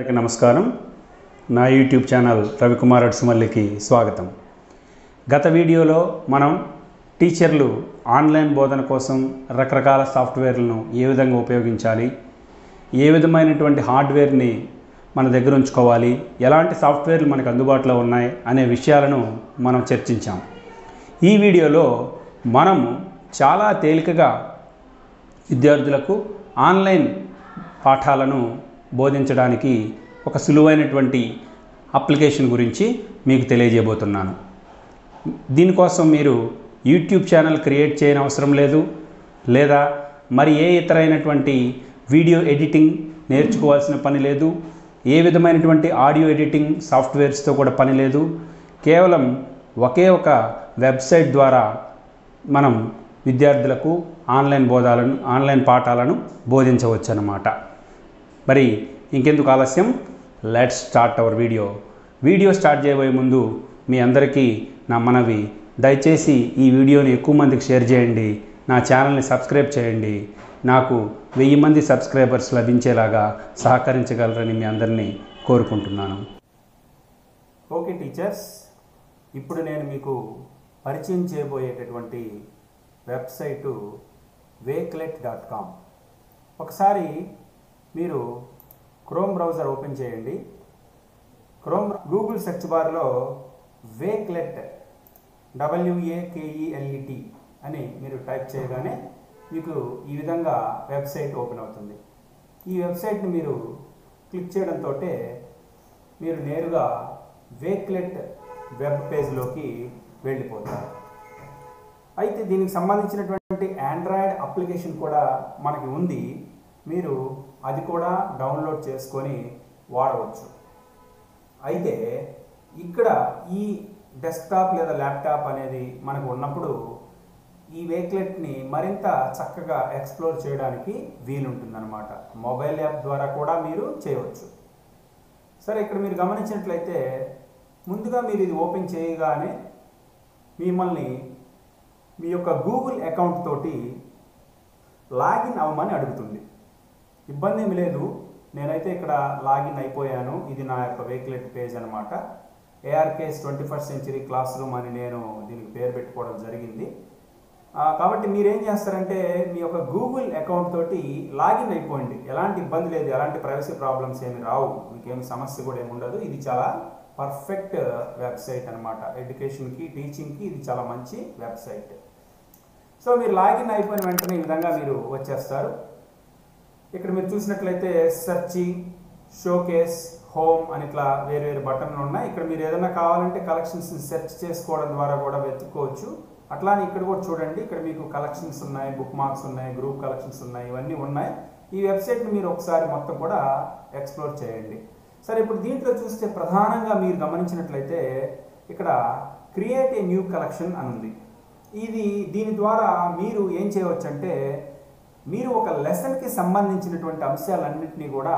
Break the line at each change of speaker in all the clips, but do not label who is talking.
అందరికీ నమస్కారం. నా యూట్యూబ్ ఛానల్ రవికుమార్ అడ్సుమల్లికి స్వాగతం. గత వీడియోలో మనం టీచర్లు ఆన్లైన్ బోధన కోసం రకరకాల సాఫ్ట్వేర్లను ఏ విధంగా ఉపయోగించాలి ఏ విధమైనటువంటి హార్డ్వేర్ని మన దగ్గర ఉంచుకోవాలి ఎలాంటి సాఫ్ట్వేర్లు మనకు అందుబాటులో ఉన్నాయి అనే విషయాలను మనం చర్చించాం. ఈ వీడియోలో మనము చాలా తేలికగా విద్యార్థులకు ఆన్లైన్ పాఠాలను బోధించడానికి ఒక సులువైనటువంటి అప్లికేషన్ గురించి మీకు తెలియజేయబోతున్నాను. దీనికోసం మీరు యూట్యూబ్ ఛానల్ క్రియేట్ చేయని అవసరం లేదు. లేదా మరి ఏ ఇతరైనటువంటి వీడియో ఎడిటింగ్ నేర్చుకోవాల్సిన పని లేదు. ఏ విధమైనటువంటి ఆడియో ఎడిటింగ్ సాఫ్ట్వేర్స్తో కూడా పని లేదు. కేవలం ఒకే ఒక వెబ్సైట్ ద్వారా మనం విద్యార్థులకు ఆన్లైన్ బోధాలను ఆన్లైన్ పాఠాలను బోధించవచ్చు అన్నమాట మరి ఇంకెందుకు ఆలస్యం? Let's start our video video start చేయబోయే ముందు మీ అందరికీ నా మనవి. దయచేసి ఈ వీడియోని ఎక్కువ మందికి షేర్ చేయండి. నా ఛానల్ని సబ్స్క్రైబ్ చేయండి. నాకు వెయ్యి మంది సబ్స్క్రైబర్స్ లభించేలాగా సహకరించగలరని మీ అందరినీ కోరుకుంటున్నాను. ఓకే టీచర్స్ ఇప్పుడు నేను మీకు పరిచయం చేయబోయేటటువంటి వెబ్సైటు వేక్లెట్ డాట్ కామ్. ఒకసారి మీరు క్రోమ్ బ్రౌజర్ ఓపెన్ చేయండి. క్రోమ్ గూగుల్ సెర్చ్ బార్లో వేక్లెట్ డబ్ల్యూఏకేఈఎల్ఈటి అని మీరు టైప్ చేయగానే మీకు ఈ విధంగా వెబ్సైట్ ఓపెన్ అవుతుంది. ఈ వెబ్సైట్ని మీరు క్లిక్ చేయడంతో మీరు నేరుగా వేక్లెట్ వెబ్ పేజ్లోకి వెళ్ళిపోతారు. అయితే దీనికి సంబంధించినటువంటి ఆండ్రాయిడ్ అప్లికేషన్ కూడా మనకి ఉంది. మీరు అది కూడా డౌన్లోడ్ చేసుకొని వాడవచ్చు. అయితే ఇక్కడ ఈ డెస్క్టాప్ లేదా ల్యాప్టాప్ అనేది మనకు ఉన్నప్పుడు ఈ వేక్లెట్ని మరింత చక్కగా ఎక్స్ప్లోర్ చేయడానికి వీలుంటుందన్నమాట. మొబైల్ యాప్ ద్వారా కూడా మీరు చేయవచ్చు. సరే ఇక్కడ మీరు గమనించినట్లయితే ముందుగా మీరు ఇది ఓపెన్ చేయగానే మిమ్మల్ని మీ యొక్క గూగుల్ అకౌంట్ తోటి లాగిన్ అవ్వమని అడుగుతుంది. ఇబ్బంది ఏమి లేదు. నేనైతే ఇక్కడ లాగిన్ అయిపోయాను. ఇది నా యొక్క వెహికలెట్ పేజ్ అనమాట A R K S twenty first century classroom అని నేను దీనికి పేరు పెట్టుకోవడం జరిగింది. కాబట్టి మీరేం చేస్తారంటే మీ యొక్క గూగుల్ అకౌంట్ తోటి లాగిన్ అయిపోయింది ఎలాంటి ఇబ్బంది లేదు. ఎలాంటి ప్రైవసీ ప్రాబ్లమ్స్ ఏమి రావు. మీకేమి సమస్య కూడా ఏమి ఉండదు. ఇది చాలా పర్ఫెక్ట్ వెబ్సైట్ అనమాట ఎడ్యుకేషన్కి టీచింగ్కి ఇది చాలా మంచి వెబ్సైట్ సో మీరు లాగిన్ అయిపోయిన వెంటనే ఈ విధంగా మీరు వచ్చేస్తారు. ఇక్కడ మీరు చూసినట్లయితే సెర్చి షోకేస్ హోమ్ అని ఇట్లా వేరు వేరు బటన్లు ఉన్నాయి. ఇక్కడ మీరు ఏదైనా కావాలంటే కలెక్షన్స్ సెర్చ్ చేసుకోవడం ద్వారా కూడా వెతుక్కోవచ్చు. అట్లానే ఇక్కడ కూడా చూడండి ఇక్కడ మీకు కలెక్షన్స్ ఉన్నాయి బుక్ మార్క్స్ ఉన్నాయి గ్రూప్ కలెక్షన్స్ ఉన్నాయి ఇవన్నీ ఉన్నాయి. ఈ వెబ్సైట్ని మీరు ఒకసారి మొత్తం కూడా ఎక్స్ప్లోర్ చేయండి. సరే ఇప్పుడు దీంట్లో చూస్తే ప్రధానంగా మీరు గమనించినట్లయితే ఇక్కడ క్రియేట్ ఏ న్యూ కలెక్షన్ అని ఉంది. ఇది దీని ద్వారా మీరు ఏం చేయవచ్చు అంటే మీరు ఒక లెసన్కి సంబంధించినటువంటి అంశాలన్నింటినీ కూడా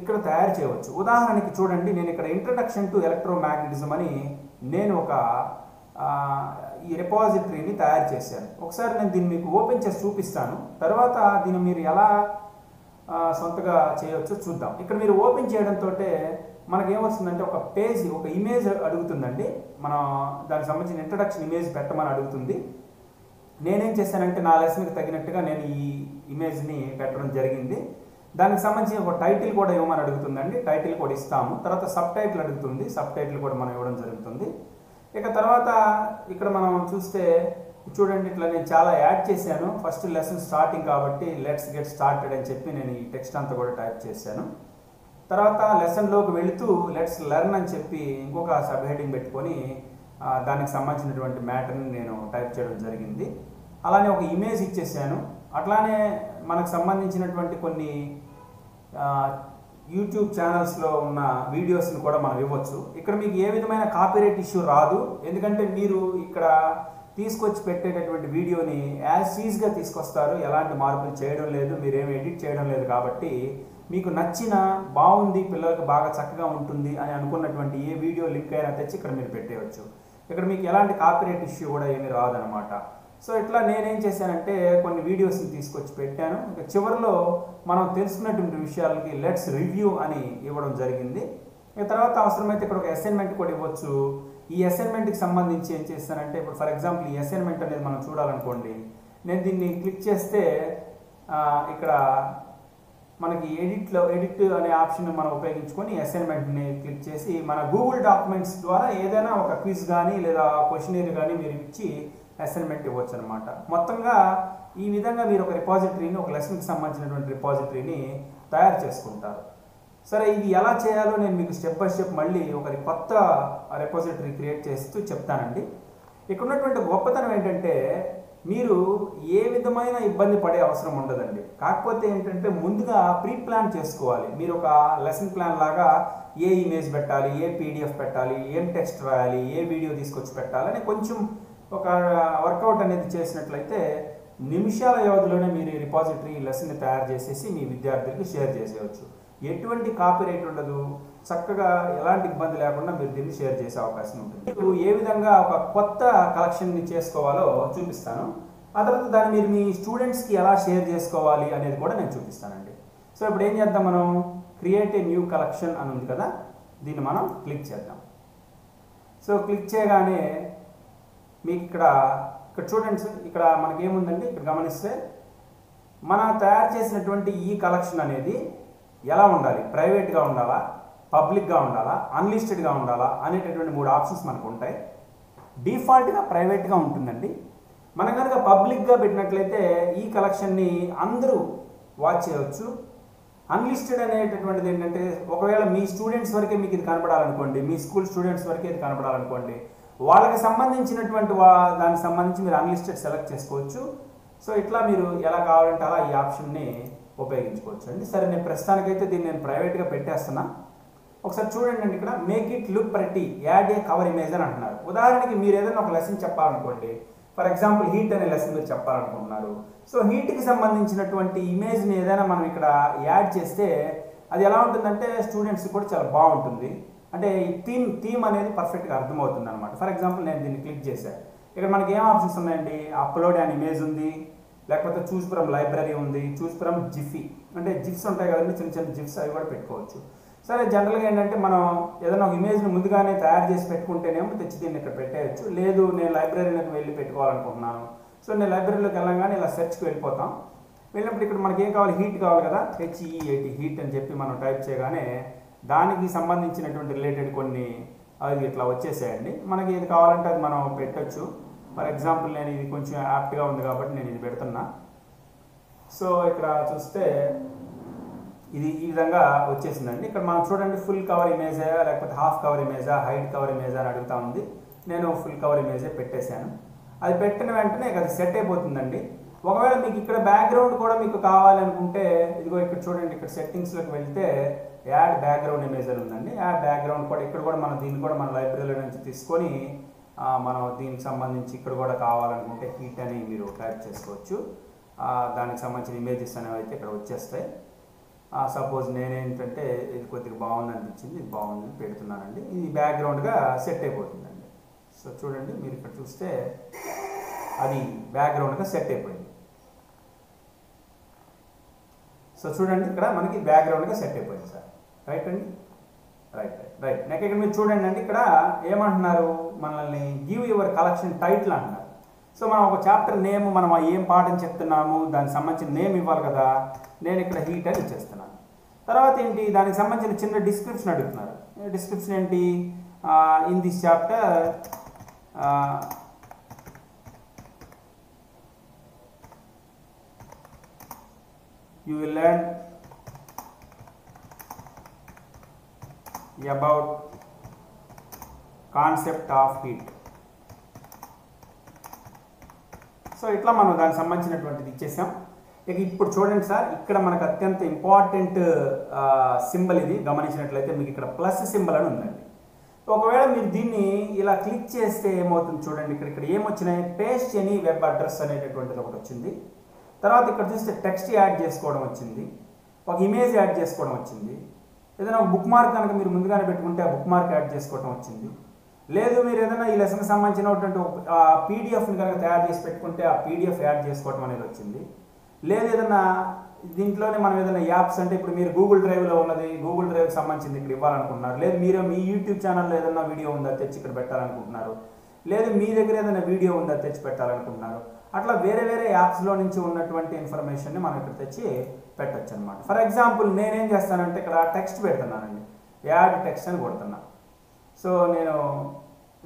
ఇక్కడ తయారు చేయవచ్చు. ఉదాహరణకి చూడండి నేను ఇక్కడ ఇంట్రడక్షన్ టు ఎలక్ట్రోమాగ్నెటిజం అని నేను ఒక ఈ రిపాజిటరీని తయారు చేశాను. ఒకసారి నేను దీన్ని మీకు ఓపెన్ చేసి చూపిస్తాను. తర్వాత దీన్ని మీరు ఎలా సొంతగా చేయవచ్చో చూద్దాం. ఇక్కడ మీరు ఓపెన్ చేయడంతో మనకి ఏమొస్తుందంటే ఒక పేజ్ ఒక ఇమేజ్ అడుగుతుందండి. మనం దానికి సంబంధించిన ఇంట్రడక్షన్ ఇమేజ్ పెట్టమని అడుగుతుంది. నేనేం చేశానంటే నా లెసన్కి తగినట్టుగా నేను ఈ ఇమేజ్ని పెట్టడం జరిగింది. దానికి సంబంధించి ఒక టైటిల్ కూడా ఇవ్వమని అడుగుతుందండి. టైటిల్ కూడా ఇస్తాము. తర్వాత సబ్ టైటిల్ అడుగుతుంది. సబ్ టైటిల్ కూడా మనం ఇవ్వడం జరుగుతుంది. ఇక తర్వాత ఇక్కడ మనం చూస్తే చూడండి ఇట్లా నేను చాలా యాడ్ చేశాను. ఫస్ట్ లెసన్ స్టార్టింగ్ కాబట్టి లెట్స్ గెట్ స్టార్టెడ్ అని చెప్పి నేను ఈ టెక్స్ట్ అంతా కూడా టైప్ చేశాను. తర్వాత లెసన్లోకి వెళుతూ లెట్స్ లెర్న్ అని చెప్పి ఇంకొక సబ్ హెడింగ్ పెట్టుకొని దానికి సంబంధించినటువంటి మ్యాటర్ని నేను టైప్ చేయడం జరిగింది. అలానే ఒక ఇమేజ్ ఇచ్చేసాను. అట్లానే మనకు సంబంధించినటువంటి కొన్ని యూట్యూబ్ ఛానల్స్లో ఉన్న వీడియోస్ని కూడా మనం ఇవ్వచ్చు. ఇక్కడ మీకు ఏ విధమైన కాపీరైట్ ఇష్యూ రాదు. ఎందుకంటే మీరు ఇక్కడ తీసుకొచ్చి పెట్టేటటువంటి వీడియోని యాజ్ సీజ్గా తీసుకొస్తారు. ఎలాంటి మార్పులు చేయడం లేదు. మీరేమి ఎడిట్ చేయడం లేదు కాబట్టి మీకు నచ్చిన బాగుంది పిల్లలకు బాగా చక్కగా ఉంటుంది అని అనుకున్నటువంటి ఏ వీడియో లింక్ అయినా తెచ్చి ఇక్కడ మీరు పెట్టేయచ్చు. ఇక్కడ మీకు ఎలాంటి కాపీరైట్ ఇష్యూ కూడా ఏమీ రాదనమాట సో ఇట్లా నేనేం చేశానంటే కొన్ని వీడియోస్ని తీసుకొచ్చి పెట్టాను. ఇక చివరిలో మనం తెలుసుకున్నటువంటి విషయాలకి లెట్స్ రివ్యూ అని ఇవ్వడం జరిగింది. ఇక తర్వాత అవసరమైతే ఇక్కడ ఒక అసైన్మెంట్ కూడా ఇవ్వచ్చు. ఈ అసైన్మెంట్కి సంబంధించి ఏం చేస్తానంటే ఇప్పుడు ఫర్ ఎగ్జాంపుల్ ఈ అసైన్మెంట్ అనేది మనం చూడాలనుకోండి నేను దీన్ని క్లిక్ చేస్తే ఇక్కడ మనకి ఎడిట్లో ఎడిట్ అనే ఆప్షన్ మనం ఉపయోగించుకొని అసైన్మెంట్ని క్లిక్ చేసి మన గూగుల్ డాక్యుమెంట్స్ ద్వారా ఏదైనా ఒక క్విజ్ కానీ లేదా క్వశ్చనీర్ కానీ మీరు ఇచ్చి అసైన్మెంట్ ఇవ్వచ్చు అనమాట మొత్తంగా ఈ విధంగా మీరు ఒక రిపాజిటరీని ఒక లెసన్కి సంబంధించినటువంటి రిపాజిటరీని తయారు చేసుకుంటారు. సరే ఇది ఎలా చేయాలో నేను మీకు స్టెప్ బై స్టెప్ మళ్ళీ ఒక కొత్త రిపాజిటరీ క్రియేట్ చేస్తూ చెప్తానండి. ఇక్కడ ఉన్నటువంటి గొప్పతనం ఏంటంటే మీరు ఏ విధమైన ఇబ్బంది పడే అవసరం ఉండదండి. కాకపోతే ఏంటంటే ముందుగా ప్రీ ప్లాన్ చేసుకోవాలి. మీరు ఒక లెసన్ ప్లాన్ లాగా ఏ ఇమేజ్ పెట్టాలి ఏ పీడిఎఫ్ పెట్టాలి ఏం టెక్స్ట్ రాయాలి ఏ వీడియో తీసుకొచ్చి పెట్టాలి అని కొంచెం ఒక వర్కౌట్ అనేది చేసినట్లయితే నిమిషాల వ్యవధిలోనే మీరు ఈ రిపాజిటరీ లెసన్ని తయారు చేసేసి మీ విద్యార్థులకి షేర్ చేసేయచ్చు. ఎటువంటి కాపీ రేట్ ఉండదు. చక్కగా ఎలాంటి ఇబ్బంది లేకుండా మీరు దీన్ని షేర్ చేసే అవకాశం ఉంటుంది. ఇప్పుడు ఏ విధంగా ఒక కొత్త కలెక్షన్ని చేసుకోవాలో చూపిస్తాను. ఆ తర్వాత దాన్ని మీరు మీ స్టూడెంట్స్కి ఎలా షేర్ చేసుకోవాలి అనేది కూడా నేను చూపిస్తానండి. సో ఇప్పుడు ఏం చేద్దాం మనం? క్రియేట్ ఏ న్యూ కలెక్షన్ అని ఉంది కదా దీన్ని మనం క్లిక్ చేద్దాం. సో క్లిక్ చేయగానే మీకు ఇక్కడ ఇక్కడ చూడండి సార్ ఇక్కడ మనకి ఏముందంటే ఇక్కడ గమనిస్తే మన తయారు చేసినటువంటి ఈ కలెక్షన్ అనేది ఎలా ఉండాలి? ప్రైవేట్గా ఉండాలా? పబ్లిక్గా ఉండాలా? అన్లిస్టెడ్గా ఉండాలా? అనేటటువంటి మూడు ఆప్షన్స్ మనకు ఉంటాయి. డిఫాల్ట్గా ప్రైవేట్గా ఉంటుందండి. మనం కనుక పబ్లిక్గా పెట్టినట్లయితే ఈ కలెక్షన్ని అందరూ వాచ్ చేయవచ్చు. అన్లిస్టెడ్ అనేటటువంటిది ఏంటంటే ఒకవేళ మీ స్టూడెంట్స్ వరకే మీకు ఇది కనపడాలనుకోండి మీ స్కూల్ స్టూడెంట్స్ వరకే ఇది కనపడాలనుకోండి వాళ్ళకి సంబంధించినటువంటి వా దానికి సంబంధించి మీరు అన్లిస్టెడ్ సెలెక్ట్ చేసుకోవచ్చు. సో ఇట్లా మీరు ఎలా కావాలంటే అలా ఈ ఆప్షన్ని ఉపయోగించుకోవచ్చు. అండి సరే నేను ప్రస్తుతానికైతే దీన్ని నేను ప్రైవేట్గా పెట్టేస్తున్నా. ఒకసారి చూడండి అండి ఇక్కడ మేక్ ఇట్ లుక్ ప్రతి యాడ్ ఏ కవర్ ఇమేజ్ అని అంటున్నారు. ఉదాహరణకి మీరు ఏదైనా ఒక లెసన్ చెప్పాలనుకోండి ఫర్ ఎగ్జాంపుల్ హీట్ అనే లెసన్ మీరు చెప్పాలనుకుంటున్నారు. సో హీట్కి సంబంధించినటువంటి ఇమేజ్ని ఏదైనా మనం ఇక్కడ యాడ్ చేస్తే అది ఎలా ఉంటుందంటే స్టూడెంట్స్ కూడా చాలా బాగుంటుంది. అంటే ఈ థీమ్ థీమ్ అనేది పర్ఫెక్ట్గా అర్థమవుతుంది అనమాట ఫర్ ఎగ్జాంపుల్ నేను దీన్ని క్లిక్ చేశాను ఇక్కడ మనకి ఏం ఆప్షన్స్ ఉన్నాయండి? అప్లోడ్ అండ్ ఇమేజ్ ఉంది లేకపోతే చూస్ ఫ్రమ్ లైబ్రరీ ఉంది చూస్ ఫ్రమ్ జిఫీ. అంటే జిఫ్స్ ఉంటాయి కదండి చిన్న చిన్న జిఫ్స్ అవి కూడా పెట్టుకోవచ్చు. సరే జనరల్గా ఏంటంటే మనం ఏదైనా ఒక ఇమేజ్ని ముందుగానే తయారు చేసి పెట్టుకుంటేనేమో తెచ్చి దీన్ని ఇక్కడ పెట్టేయచ్చు. లేదు నేను లైబ్రరీలోకి వెళ్ళి పెట్టుకోవాలనుకుంటున్నాను. సో నేను లైబ్రరీలోకి వెళ్ళంగానే ఇలా సెర్చ్కి వెళ్ళిపోతాం. వెళ్ళినప్పుడు ఇక్కడ మనకి ఏం కావాలి? హీట్ కావాలి కదా? హెచ్ఈఏటి హీట్ అని చెప్పి మనం టైప్ చేయగానే దానికి సంబంధించినటువంటి రిలేటెడ్ కొన్ని అవి ఇట్లా వచ్చేసాయండి. మనకి ఇది కావాలంటే అది మనం పెట్టొచ్చు. ఫర్ ఎగ్జాంపుల్ నేను ఇది కొంచెం యాప్ట్గా ఉంది కాబట్టి నేను ఇది పెడుతున్నా. సో ఇక్కడ చూస్తే ఇది ఈ విధంగా వచ్చేసిందండి. ఇక్కడ మనం చూడండి ఫుల్ కవర్ ఇమేజా లేకపోతే హాఫ్ కవర్ ఇమేజా హైట్ కవర్ ఇమేజా అని అడుగుతా ఉంది. నేను ఫుల్ కవర్ ఇమేజే పెట్టేశాను. అది పెట్టిన వెంటనే అది సెట్ అయిపోతుందండి. ఒకవేళ మీకు ఇక్కడ బ్యాక్గ్రౌండ్ కూడా మీకు కావాలనుకుంటే ఇదిగో ఇక్కడ చూడండి ఇక్కడ సెట్టింగ్స్లోకి వెళ్తే యాడ్ బ్యాక్గ్రౌండ్ ఇమేజ్ అని ఉందండి. యాడ్ బ్యాక్గ్రౌండ్ కూడా ఇక్కడ కూడా మనం దీన్ని కూడా మన లైబ్రరీలో నుంచి తీసుకొని మనం దీనికి సంబంధించి ఇక్కడ కూడా కావాలనుకుంటే హీట్ అని మీరు టైప్ చేసుకోవచ్చు. దానికి సంబంధించిన ఇమేజెస్ అనేవి అయితే ఇక్కడ వచ్చేస్తాయి. సపోజ్ నేనేంటంటే ఇది కొద్దిగా బాగుంది అనిపించింది ఇది బాగుంది పెడుతున్నానండి. ఇది బ్యాక్గ్రౌండ్గా సెట్ అయిపోతుందండి. సో చూడండి మీరు ఇక్కడ చూస్తే అది బ్యాక్గ్రౌండ్గా సెట్ అయిపోయింది. సో చూడండి ఇక్కడ మనకి బ్యాక్గ్రౌండ్గా సెట్ అయిపోయింది సార్. రైట్ అండి రైట్ రైట్ రైట్ నెక్స్ట్ ఇక్కడ మీరు చూడండి అండి ఇక్కడ ఏమంటున్నారు? మనల్ని గివ్ యువర్ కలెక్షన్ టైటిల్ అంటున్నారు. సో మనం ఒక చాప్టర్ నేమ్ మనం ఏం పాఠం చెప్తున్నాము దానికి సంబంధించిన నేమ్ ఇవ్వాలి కదా నేను ఇక్కడ హీట్ అని ఇచ్చేస్తున్నాను. తర్వాత ఏంటి? దానికి సంబంధించిన చిన్న డిస్క్రిప్షన్ అడుగుతున్నారు. డిస్క్రిప్షన్ ఏంటి? In this chapter you will learn about concept of heat so ఇట్లా మనం దానికి సంబంధించినటువంటిది ఇచ్చేసాం. ఇక ఇప్పుడు చూడండి సార్ ఇక్కడ మనకు అత్యంత ఇంపార్టెంట్ సింబల్ ఇది. గమనించినట్లయితే మీకు ఇక్కడ ప్లస్ సింబల్ అని ఉందండి. ఒకవేళ మీరు దీన్ని ఇలా క్లిక్ చేస్తే ఏమవుతుంది చూడండి ఇక్కడ ఇక్కడ ఏమొచ్చినాయి? పేస్ట్ ఎనీ వెబ్ అడ్రస్ అనేటటువంటిది ఒకటి వచ్చింది. తర్వాత ఇక్కడ చూస్తే టెక్స్ట్ యాడ్ చేసుకోవడం వచ్చింది. ఒక ఇమేజ్ యాడ్ చేసుకోవడం వచ్చింది. ఏదైనా ఒక బుక్ మార్క్ కనుక మీరు ముందుగానే పెట్టుకుంటే ఆ బుక్ మార్క్ యాడ్ చేసుకోవటం వచ్చింది. లేదు మీరు ఏదైనా ఈ లెసన్కి సంబంధించినటువంటి పీడిఎఫ్ని కనుక తయారు చేసి పెట్టుకుంటే ఆ పీడిఎఫ్ యాడ్ చేసుకోవటం అనేది వచ్చింది. లేదు ఏదైనా దీంట్లోనే మనం ఏదైనా యాప్స్ అంటే ఇప్పుడు మీరు గూగుల్ డ్రైవ్లో ఉన్నది గూగుల్ డ్రైవ్కి సంబంధించింది ఇక్కడ ఇవ్వాలనుకుంటున్నారు. లేదు మీరు మీ యూట్యూబ్ ఛానల్లో ఏదైనా వీడియో ఉందా తెచ్చి ఇక్కడ పెట్టాలనుకుంటున్నారు. లేదు మీ దగ్గర ఏదైనా వీడియో ఉందా తెచ్చి పెట్టాలనుకుంటున్నారు. అట్లా వేరే వేరే యాప్స్లో నుంచి ఉన్నటువంటి ఇన్ఫర్మేషన్ని మనం ఇక్కడ తెచ్చి పెట్టచ్చు అనమాట ఫర్ ఎగ్జాంపుల్ నేనేం చేస్తానంటే ఇక్కడ టెక్స్ట్ పెడుతున్నానండి. యాడ్ టెక్స్ట్ అని కొడుతున్నా. సో నేను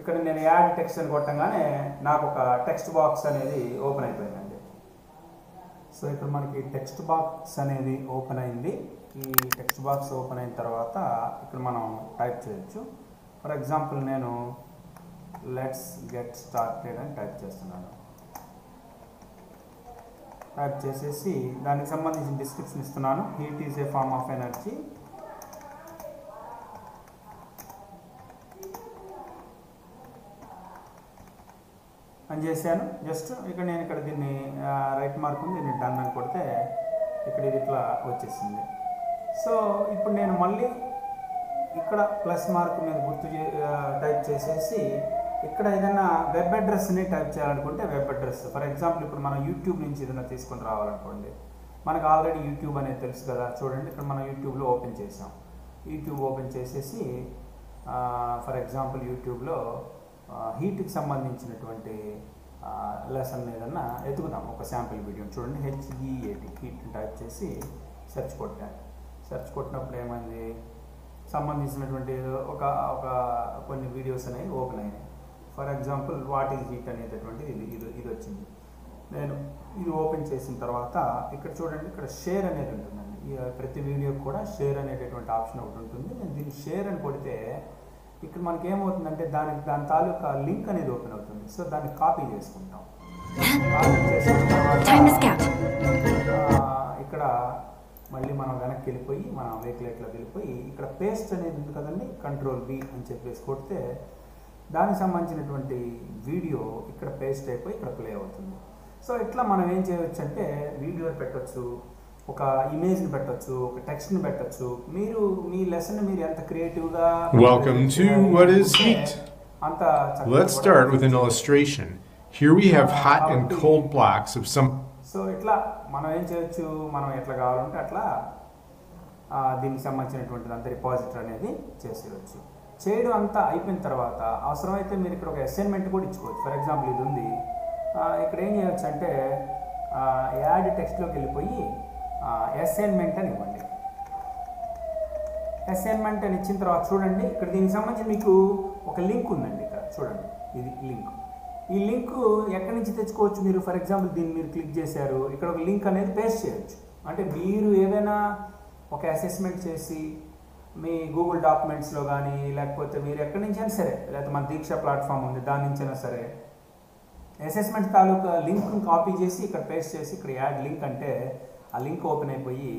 ఇక్కడ నేను యాడ్ టెక్స్ట్ అని కొట్టంగానే నాకు ఒక టెక్స్ట్ బాక్స్ అనేది ఓపెన్ అయిపోయిందండి. సో ఇక్కడ మనకి టెక్స్ట్ బాక్స్ అనేది ఓపెన్ అయింది. ఈ టెక్స్ట్ బాక్స్ ఓపెన్ అయిన తర్వాత ఇక్కడ మనం టైప్ చేయొచ్చు. ఫర్ ఎగ్జాంపుల్ నేను లెట్స్ గెట్ స్టార్టెడ్ అని టైప్ చేస్తున్నాను. టైప్ చేసేసి దానికి సంబంధించిన డిస్క్రిప్షన్ ఇస్తున్నాను. Heat is a form of energy అని చేశాను. జస్ట్ ఇక్కడ నేను ఇక్కడ దీన్ని రైట్ మార్క్ ఉంది దీన్ని డన్ అని కొడితే ఇక్కడ ఇది ఇట్లా వచ్చేసింది. సో ఇప్పుడు నేను మళ్ళీ ఇక్కడ ప్లస్ మార్క్ మీద గుర్తు చే టైప్ చేసేసి ఇక్కడ ఏదైనా వెబ్ అడ్రస్ని టైప్ చేయాలనుకుంటే వెబ్ అడ్రస్ ఫర్ ఎగ్జాంపుల్ ఇప్పుడు మనం యూట్యూబ్ నుంచి ఏదైనా తీసుకొని రావాలనుకోండి. మనకు ఆల్రెడీ యూట్యూబ్ అనేది తెలుసు కదా. చూడండి ఇక్కడ మనం యూట్యూబ్లో ఓపెన్ చేసాం యూట్యూబ్ ఓపెన్ చేసేసి ఫర్ ఎగ్జాంపుల్ యూట్యూబ్లో హీట్కి సంబంధించినటువంటి లెసన్ ఏదన్నా ఎతుకుదాం. ఒక శాంపిల్ వీడియో చూడండి H E A T heat type చేసి సెర్చ్ కొట్టాను సెర్చ్ కొట్టినప్పుడు ఏమైంది? సంబంధించినటువంటి ఒక ఒక కొన్ని వీడియోస్ అనేవి ఓపెన్ అయినాయి. For example what is heat అనేటటువంటిది ఇది ఇది ఇది వచ్చింది. నేను ఇది ఓపెన్ చేసిన తర్వాత ఇక్కడ చూడండి ఇక్కడ షేర్ అనేది ఉంటుందండి. ఈ ప్రతి వీడియోకి కూడా షేర్ అనేటటువంటి ఆప్షన్ ఒకటి ఉంటుంది. నేను దీన్ని షేర్ అని కొడితే ఇక్కడ మనకి ఏమవుతుందంటే దానికి దాని తాలూకా లింక్ అనేది ఓపెన్ అవుతుంది. సో దాన్ని కాపీ చేసుకుంటాం. కాపీ చేసుకున్న తర్వాత ఇక్కడ మళ్ళీ మనం వెనక్కి వెళ్ళిపోయి మన వెహికలెట్లోకి వెళ్ళిపోయి ఇక్కడ పేస్ట్ అనేది ఉంది కదండి కంట్రోల్ బి అని చెప్పేసి కొడితే దానికి సంబంధించినటువంటి వీడియో ఇక్కడ పేస్ట్ అయిపోయి ఇక్కడ ప్లే అవుతుంది. సో ఇట్లా మనం ఏం చేయవచ్చు అంటే వీడియో పెట్టొచ్చు ఒక ఇమేజ్ని పెట్టొచ్చు ఒక టెక్స్ట్ని పెట్టొచ్చు. మీరు మీ లెసన్ మీరు ఎంత క్రియేటివ్గా
Welcome to What is Heat?
అంత కూడా
start with an illustration. Here we have hot and cold blocks of some
so ఇట్లా మనం ఏం చేయొచ్చు? మనం ఎట్లా కావాలంటే అట్లా దీనికి సంబంధించినటువంటిది అంత రిపాజిటరీ అనేది చేసేయచ్చు. చేయడం అంతా అయిపోయిన తర్వాత అవసరమైతే మీరు ఇక్కడ ఒక అసైన్మెంట్ కూడా ఇచ్చుకోవచ్చు. ఫర్ ఎగ్జాంపుల్ ఇది ఉంది. ఇక్కడ ఏం చేయొచ్చు అంటే యాడ్ టెక్స్ట్లోకి వెళ్ళిపోయి అసైన్మెంట్ అని ఇవ్వండి. అసైన్మెంట్ అని ఇచ్చిన తర్వాత చూడండి ఇక్కడ దీనికి సంబంధించి మీకు ఒక లింక్ ఉందండి ఇక్కడ. చూడండి ఇది లింక్ ఈ లింక్ ఎక్కడి నుంచి తెచ్చుకోవచ్చు మీరు? ఫర్ ఎగ్జాంపుల్ దీన్ని మీరు క్లిక్ చేశారు. ఇక్కడ ఒక లింక్ అనేది పేస్ట్ చేయొచ్చు. అంటే మీరు ఏదైనా ఒక అసెస్మెంట్ చేసి మీ గూగుల్ డాక్యుమెంట్స్లో కానీ లేకపోతే మీరు ఎక్కడి నుంచి అయినా సరే లేకపోతే మన దీక్ష ప్లాట్ఫామ్ ఉంది దాని నుంచి అయినా సరే అసెస్మెంట్ తాలూకా లింక్ కాపీ చేసి ఇక్కడ పేస్ట్ చేసి ఇక్కడ యాడ్ లింక్ అంటే ఆ లింక్ ఓపెన్ అయిపోయి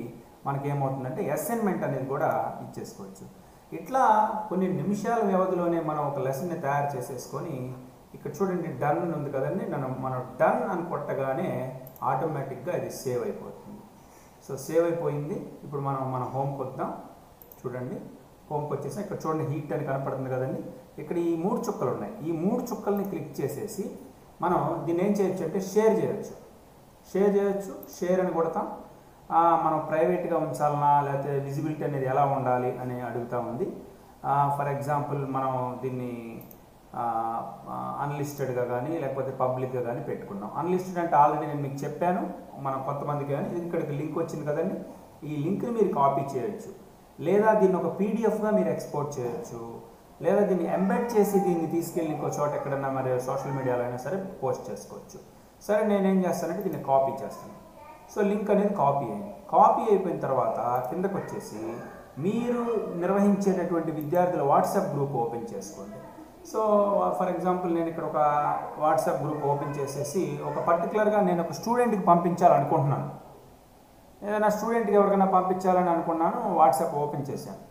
మనకి ఏమవుతుందంటే అసైన్మెంట్ అనేది కూడా ఇచ్చేసుకోవచ్చు. ఇట్లా కొన్ని నిమిషాల వ్యవధిలోనే మనం ఒక లెసన్ని తయారు చేసేసుకొని ఇక్కడ చూడండి డన్ అని ఉంది కదండి మనం మనం డన్ అని కొట్టగానే ఆటోమేటిక్గా ఇది సేవ్ అయిపోతుంది. సో సేవ్ అయిపోయింది. ఇప్పుడు మనం మన హోమ్కి వద్దాం చూడండి పంప్ వచ్చేసి ఇక్కడ చూడండి హీట్ అని కనపడుతుంది కదండి. ఇక్కడ ఈ మూడు చుక్కలు ఉన్నాయి. ఈ మూడు చుక్కల్ని క్లిక్ చేసేసి మనం దీన్ని ఏం చేయొచ్చు అంటే షేర్ చేయొచ్చు. షేర్ చేయొచ్చు షేర్ అని కొడతాం. మనం ప్రైవేట్గా ఉంచాలనా లేకపోతే విజిబిలిటీ అనేది ఎలా ఉండాలి అని అడుగుతా ఉంది. ఫర్ ఎగ్జాంపుల్ మనం దీన్ని అన్లిస్టెడ్గా కానీ లేకపోతే పబ్లిక్గా కానీ పెట్టుకున్నాం. అన్లిస్టెడ్ అంటే ఆల్రెడీ నేను మీకు చెప్పాను. మనం కొంతమందికి కానీ ఇక్కడికి లింక్ వచ్చింది కదండి. ఈ లింక్ని మీరు కాపీ చేయొచ్చు. లేదా దీన్ని ఒక పీడిఎఫ్గా మీరు ఎక్స్పోర్ట్ చేయొచ్చు లేదా దీన్ని ఎంబెడ్ చేసి దీన్ని తీసుకెళ్ళి ఇంకో చోట ఎక్కడన్నా మరి సోషల్ మీడియాలో అయినా సరే పోస్ట్ చేసుకోవచ్చు. సరే నేనేం చేస్తానంటే దీన్ని కాపీ చేస్తాను. సో లింక్ అనేది కాపీ అయింది. కాపీ అయిపోయిన తర్వాత కిందకు వచ్చేసి మీరు నిర్వహించేటటువంటి విద్యార్థుల వాట్సాప్ గ్రూప్ ఓపెన్ చేసుకోండి. సో ఫర్ ఎగ్జాంపుల్ నేను ఇక్కడ ఒక వాట్సాప్ గ్రూప్ ఓపెన్ చేసేసి ఒక పర్టికులర్గా నేను ఒక స్టూడెంట్కి పంపించాలనుకుంటున్నాను. ఏదైనా స్టూడెంట్కి ఎవరికైనా పంపించాలని అనుకున్నాను వాట్సాప్ ఓపెన్ చేశాను.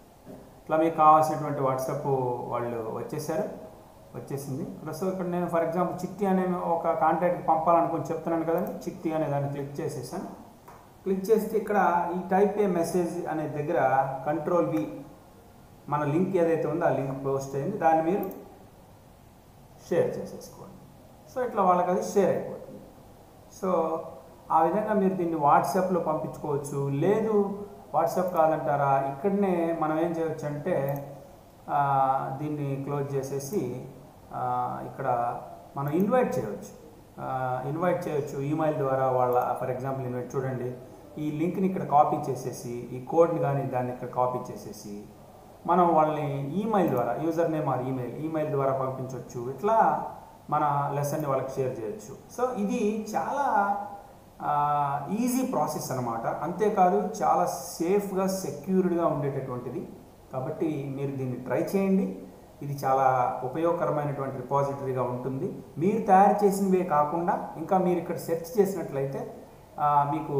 ఇట్లా మీకు కావాల్సినటువంటి వాట్సాప్ వాళ్ళు వచ్చేసారు వచ్చేసింది. ఇక్కడ సో ఇక్కడ నేను ఫర్ ఎగ్జాంపుల్ చిట్టి అనే ఒక కాంటాక్ట్కి పంపాలనుకుని చెప్తున్నాను కదండి చిట్టి అనే దాన్ని క్లిక్ చేసేసాను. క్లిక్ చేస్తే ఇక్కడ ఈ టైప్ ఏ మెసేజ్ అనే దగ్గర కంట్రోల్ బి మన లింక్ ఏదైతే ఉందో ఆ లింక్ పోస్ట్ అయింది. దాన్ని మీరు షేర్ చేసేసుకోండి. సో ఇట్లా వాళ్ళకి అది షేర్ అయిపోతుంది. సో ఆ విధంగా మీరు దీన్ని వాట్సాప్లో పంపించుకోవచ్చు. లేదు వాట్సాప్ కాదంటారా? ఇక్కడనే మనం ఏం చేయవచ్చు అంటే దీన్ని క్లోజ్ చేసేసి ఇక్కడ మనం ఇన్వైట్ చేయవచ్చు ఇన్వైట్ చేయొచ్చు ఈమెయిల్ ద్వారా వాళ్ళ ఫర్ ఎగ్జాంపుల్ ఇన్వైట్ చూడండి. ఈ లింక్ని ఇక్కడ కాపీ చేసేసి ఈ కోడ్ని కానీ దాన్ని ఇక్కడ కాపీ చేసేసి మనం వాళ్ళని ఈమెయిల్ ద్వారా user name or email email ద్వారా పంపించవచ్చు ఇట్లా మన లెసన్ని వాళ్ళకి షేర్ చేయొచ్చు. సో ఇది చాలా ఈజీ ప్రాసెస్ అనమాట అంతేకాదు చాలా సేఫ్గా సెక్యూర్డ్గా ఉండేటటువంటిది. కాబట్టి మీరు దీన్ని ట్రై చేయండి. ఇది చాలా ఉపయోగకరమైనటువంటి రిపాజిటరీగా ఉంటుంది. మీరు తయారు చేసినవే కాకుండా ఇంకా మీరు ఇక్కడ సెర్చ్ చేసినట్లయితే మీకు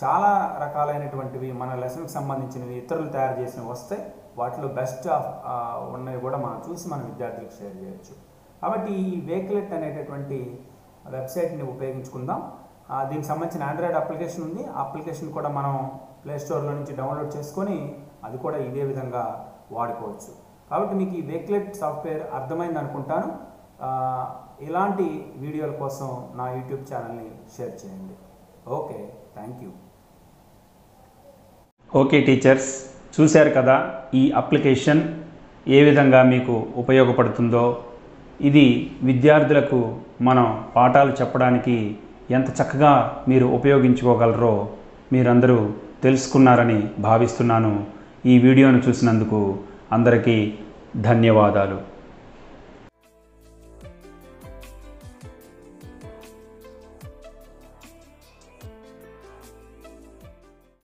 చాలా రకాలైనటువంటివి మన లెసన్కి సంబంధించినవి ఇతరులు తయారు చేసినవి వస్తే వాటిలో బెస్ట్ ఆఫ్ ఉన్నవి కూడా మనం చూసి మన విద్యార్థులకు షేర్ చేయొచ్చు. కాబట్టి ఈ వేక్లెట్ అనేటటువంటి వెబ్సైట్ని ఉపయోగించుకుందాం. దీనికి సంబంధించిన ఆండ్రాయిడ్ అప్లికేషన్ ఉంది. అప్లికేషన్ కూడా మనం ప్లే స్టోర్లో నుంచి డౌన్లోడ్ చేసుకొని అది కూడా ఇదే విధంగా వాడుకోవచ్చు. కాబట్టి మీకు ఈ వేక్లెట్ సాఫ్ట్వేర్ అర్థమైంది అనుకుంటాను. ఇలాంటి వీడియోల కోసం నా యూట్యూబ్ ఛానల్ని షేర్ చేయండి. Okay thank you
okay teachers చూశారు కదా ఈ అప్లికేషన్ ఏ విధంగా మీకు ఉపయోగపడుతుందో. ఇది విద్యార్థులకు మనం పాఠాలు చెప్పడానికి ఎంత చక్కగా మీరు ఉపయోగించుకోగలరో మీరందరూ తెలుసుకున్నారని భావిస్తున్నాను. ఈ వీడియోను చూసినందుకు అందరికీ ధన్యవాదాలు.